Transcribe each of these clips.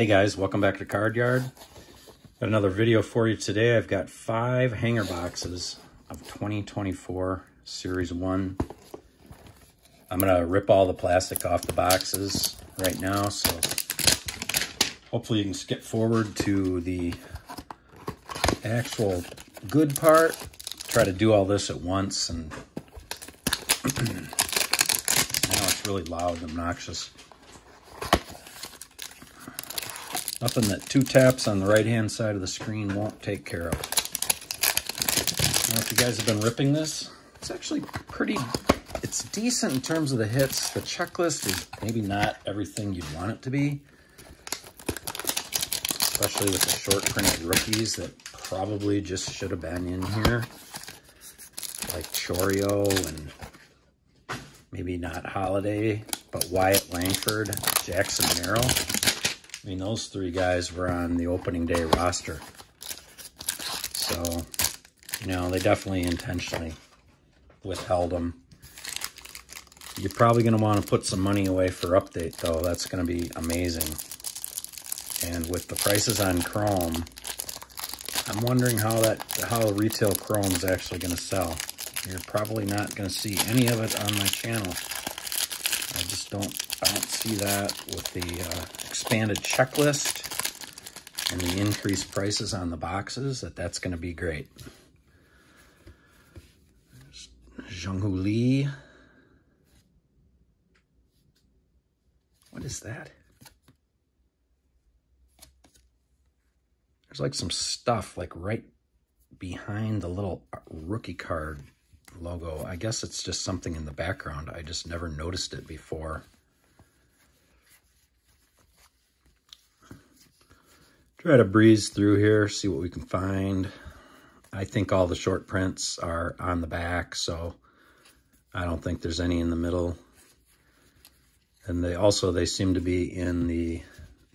Hey guys, welcome back to Card Yard. Got another video for you today. I've got five hanger boxes of 2024 Series 1. I'm going to rip all the plastic off the boxes right now, so hopefully you can skip forward to the actual good part. Try to do all this at once, and now it's really loud and obnoxious. Nothing that two taps on the right-hand side of the screen won't take care of. Now, if you guys have been ripping this, it's actually pretty, it's decent in terms of the hits. The checklist is maybe not everything you'd want it to be, especially with the short printed rookies that probably just should have been in here, like Chourio and maybe not Holliday, but Wyatt Langford, Jackson Merrill. I mean, those three guys were on the opening day roster. So, you know, they definitely intentionally withheld them. You're probably going to want to put some money away for update, though. That's going to be amazing. And with the prices on Chrome, I'm wondering how that how retail Chrome is actually going to sell. You're probably not going to see any of it on my channel. I just don't I don't see that with the uh, expanded checklist and the increased prices on the boxes, that that's going to be great. Jung Lee. What is that? There's like some stuff like right behind the little rookie card logo. I guess it's just something in the background. I just never noticed it before. Try to breeze through here, see what we can find. I think all the short prints are on the back, so I don't think there's any in the middle. And they also, they seem to be in the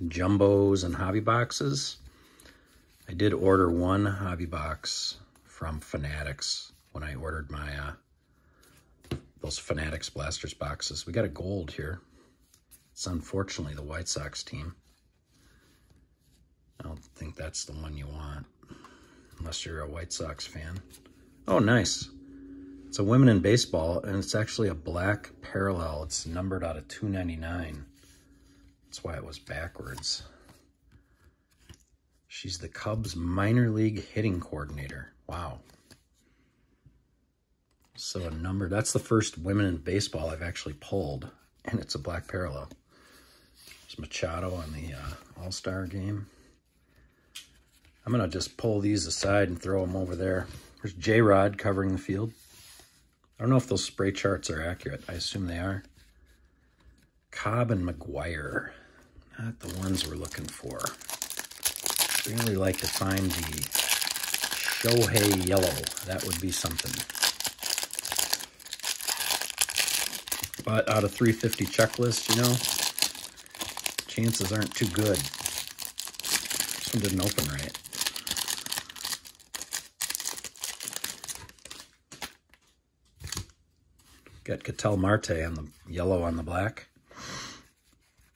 jumbos and hobby boxes. I did order one hobby box from Fanatics when I ordered my, uh, those Fanatics Blasters boxes. We got a gold here. It's unfortunately the White Sox team. I don't think that's the one you want, unless you're a White Sox fan. Oh, nice. It's a Women in Baseball, and it's actually a black parallel. It's numbered out of 299. That's why it was backwards. She's the Cubs minor league hitting coordinator. Wow. So a number, that's the first Women in Baseball I've actually pulled, and it's a black parallel. There's Machado on the uh, All-Star game. I'm going to just pull these aside and throw them over there. There's J-Rod covering the field. I don't know if those spray charts are accurate. I assume they are. Cobb and McGuire. Not the ones we're looking for. Really like to find the Shohei Yellow. That would be something. But out of 350 checklist, you know, chances aren't too good. This one didn't open right. Got Ketel Marte on the yellow on the black,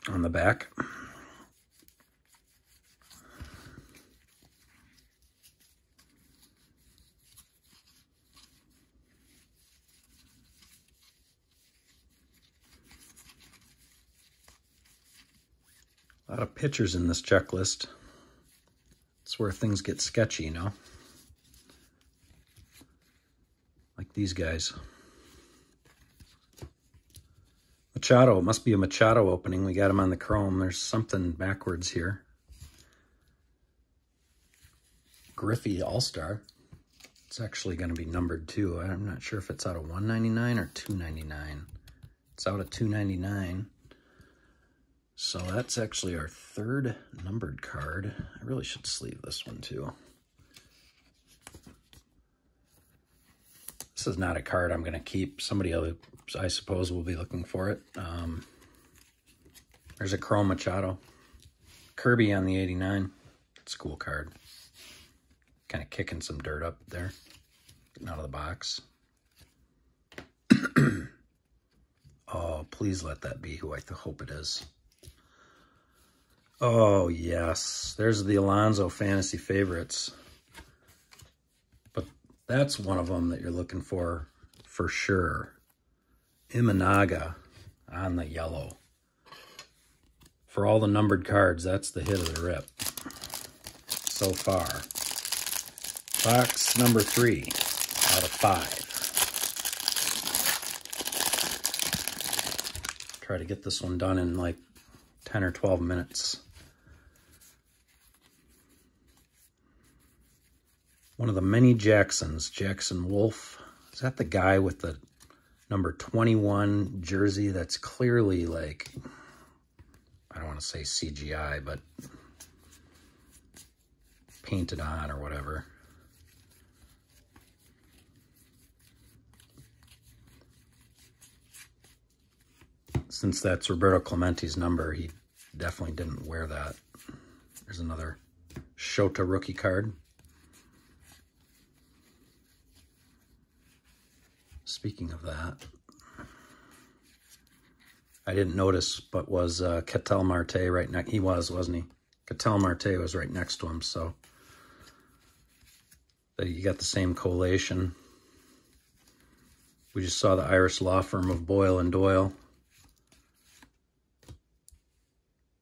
on the back. A lot of pictures in this checklist. It's where things get sketchy, you know? Like these guys. Machado. It must be a Machado opening. We got him on the chrome. There's something backwards here. Griffey All-Star. It's actually going to be numbered too. I'm not sure if it's out of 199 or 299. It's out of 299. So that's actually our third numbered card. I really should sleeve this one too. This is not a card I'm going to keep. Somebody else, I suppose, will be looking for it. Um, there's a Chrome Machado. Kirby on the 89. It's a cool card. Kind of kicking some dirt up there. Getting out of the box. oh, please let that be who I hope it is. Oh, yes. There's the Alonso fantasy favorites. But that's one of them that you're looking for for sure. Imanaga on the yellow. For all the numbered cards, that's the hit of the rip so far. Box number three out of five. Try to get this one done in like 10 or 12 minutes. One of the many Jacksons, Jackson Wolf. Is that the guy with the number 21 jersey that's clearly like, I don't want to say CGI, but painted on or whatever. Since that's Roberto Clemente's number, he definitely didn't wear that. There's another Shota rookie card. Speaking of that, I didn't notice, but was uh, Ketel Marte right next? He was, wasn't he? Ketel Marte was right next to him, so that you got the same collation. We just saw the Irish law firm of Boyle and Doyle.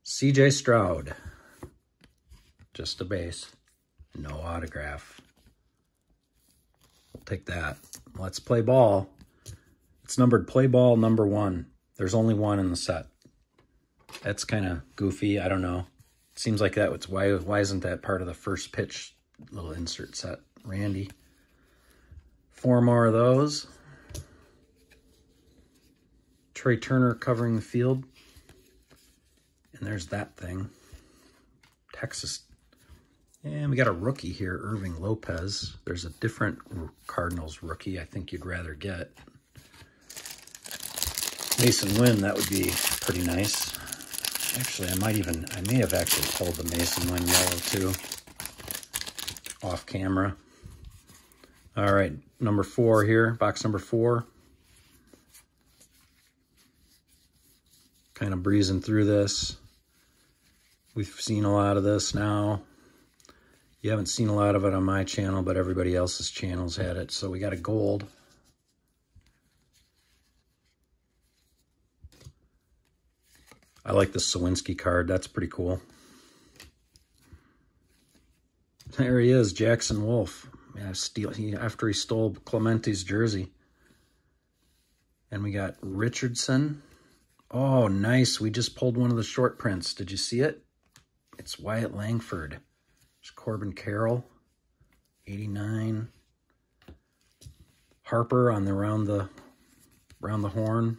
CJ Stroud, just a base, no autograph. Take that. Let's play ball. It's numbered play ball number one. There's only one in the set. That's kind of goofy. I don't know. It seems like that was why why isn't that part of the first pitch little insert set? Randy. Four more of those. Trea Turner covering the field. And there's that thing. Texas. And we got a rookie here, Irving Lopez. There's a different Cardinals rookie I think you'd rather get. Mason Winn, that would be pretty nice. Actually, I might even, I may have actually pulled the Mason Winn yellow too. Off camera. All right, number four here, box number four. Kind of breezing through this. We've seen a lot of this now. You haven't seen a lot of it on my channel, but everybody else's channels had it. So we got a gold. I like the Sawinski card. That's pretty cool. There he is, Jackson Wolf. Yeah, steal he after he stole Clemente's jersey. And we got Richardson. Oh, nice. We just pulled one of the short prints. Did you see it? It's Wyatt Langford. There's Corbin Carroll. 89. Harper on the round the round the horn.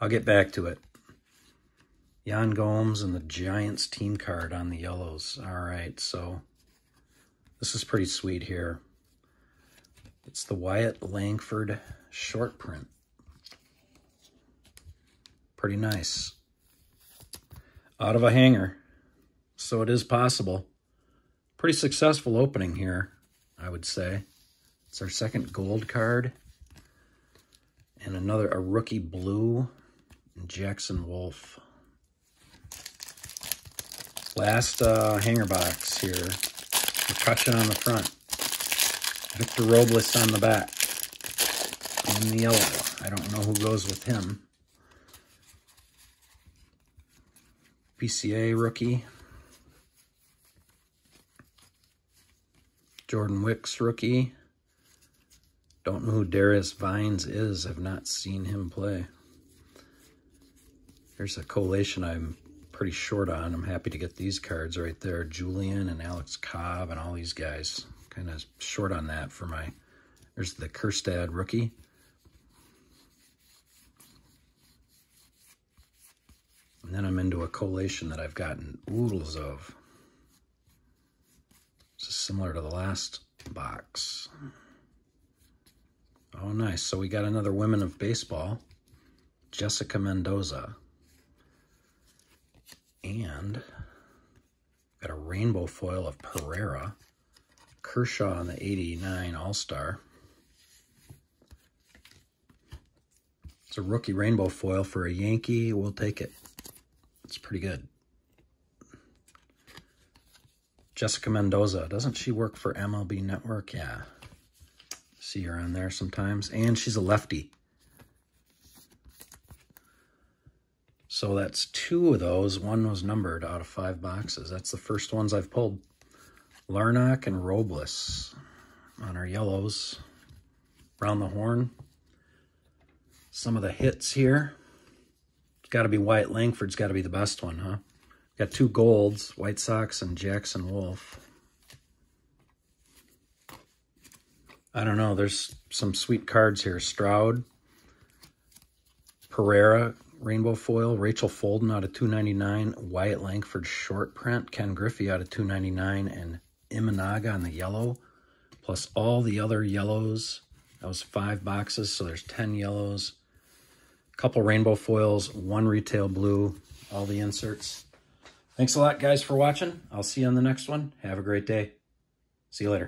I'll get back to it. Yan Gomes and the Giants team card on the yellows. All right, so this is pretty sweet here. It's the Wyatt Langford short print. Pretty nice. Out of a hanger. So it is possible. Pretty successful opening here, I would say. It's our second gold card. And another, a rookie blue, Jackson Wolf. Last uh, hanger box here. McCutchen on the front. Victor Robles on the back. In the yellow. I don't know who goes with him. PCA rookie. Jordan Wicks rookie. Don't know who Darius Vines is. I've not seen him play. There's a collation I'm pretty short on. I'm happy to get these cards right there. Julian and Alex Cobb and all these guys. Kind of short on that for my... There's the Kjerstad rookie. And then I'm into a collation that I've gotten oodles of. This is similar to the last box. Oh, nice. So we got another Women of Baseball. Jessica Mendoza. And got a rainbow foil of Pereira. Kershaw on the 89 All-Star. It's a rookie rainbow foil for a Yankee. We'll take it. It's pretty good. Jessica Mendoza. Doesn't she work for MLB Network? Yeah. See her on there sometimes. And she's a lefty. So that's two of those. One was numbered out of five boxes. That's the first ones I've pulled. Larnach and Robles on our yellows. Around the horn. Some of the hits here. It's got to be Wyatt Langford's got to be the best one, huh? Got two golds, White Sox and Jackson Wolf. I don't know. There's some sweet cards here. Stroud, Pereira, Rainbow Foil, Rachel Folden out of 299, Wyatt Langford short print, Ken Griffey out of 299, and Imanaga on the yellow, plus all the other yellows. That was five boxes, so there's 10 yellows. A couple rainbow foils, one retail blue, all the inserts. Thanks a lot, guys, for watching. I'll see you on the next one. Have a great day. See you later.